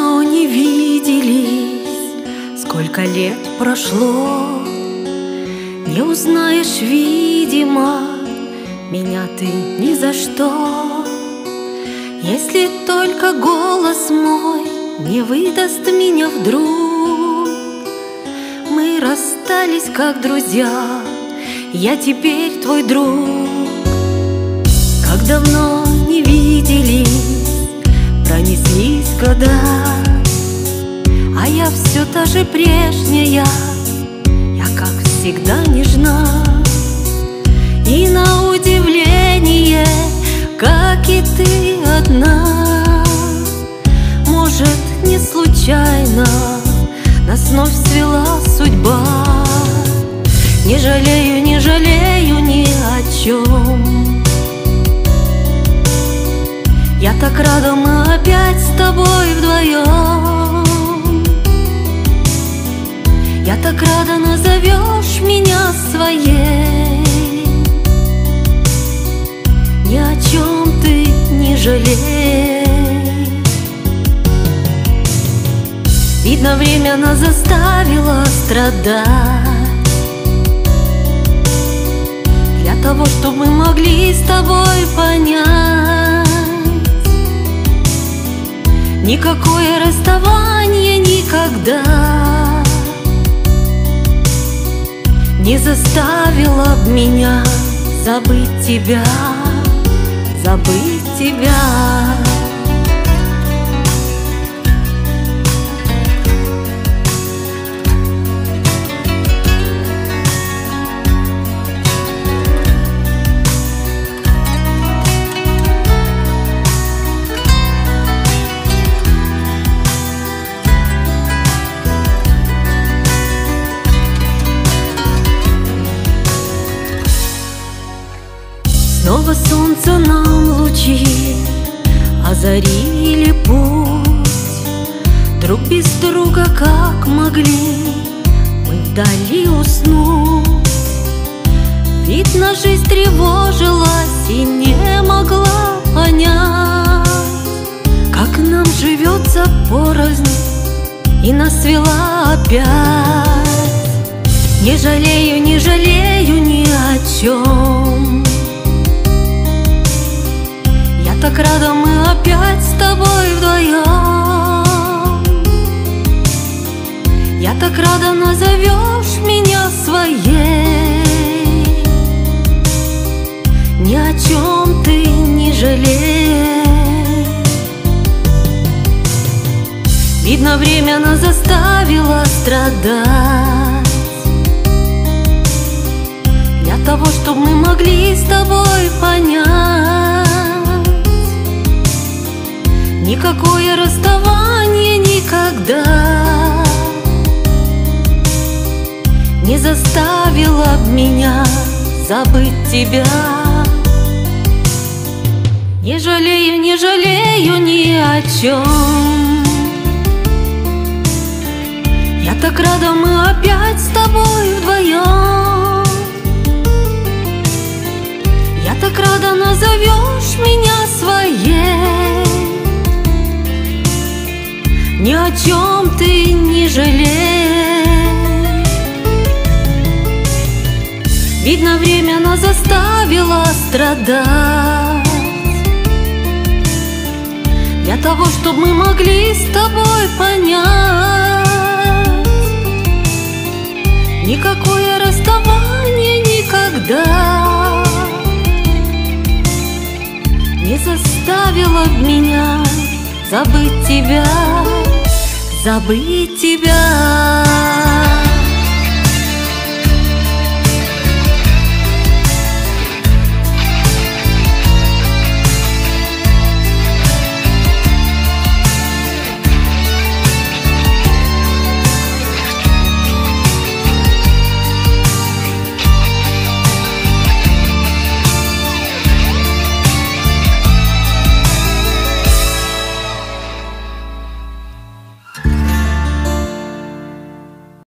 давно не виделись, сколько лет прошло, Не узнаешь, видимо, меня ты ни за что. Если только голос мой не выдаст меня вдруг, Мы расстались как друзья, я теперь твой друг. Как давно не виделись, пронеслись года, А я все та же прежняя, я как всегда нежна. И на удивление, как и ты одна, Может, не случайно нас вновь свела судьба. Не жалею, не жалею ни о чем. Я так рада, мы опять с тобой вдвоем. Рада, назовешь меня своей. Ни о чем ты не жалей. Видно, время нас заставило страдать Для того, чтобы мы могли с тобой понять Никакое расставание никогда Не заставило б меня забыть тебя, забыть тебя Солнце нам лучи озарили путь. Друг без друга как могли мы вдали уснуть. Видно, жизнь тревожилась и не могла понять Как нам живется порознь и нас свела опять. Не жалею, не жалею ни о чем Я так рада, мы опять с тобой вдвоем Я так рада, назовешь меня своей. Ни о чем ты не жалей. Видно, время нас заставило страдать. Для того, чтобы мы могли с тобой понять Не заставило б меня забыть тебя. Не жалею, не жалею ни о чем Я так рада, мы опять с тобой вдвоем Я так рада, назовешь меня своей. Ни о чем ты не жалей Видно, время нас заставило страдать. Для того, чтобы мы могли с тобой понять Никакое расставание никогда Не заставило меня забыть тебя, забыть тебя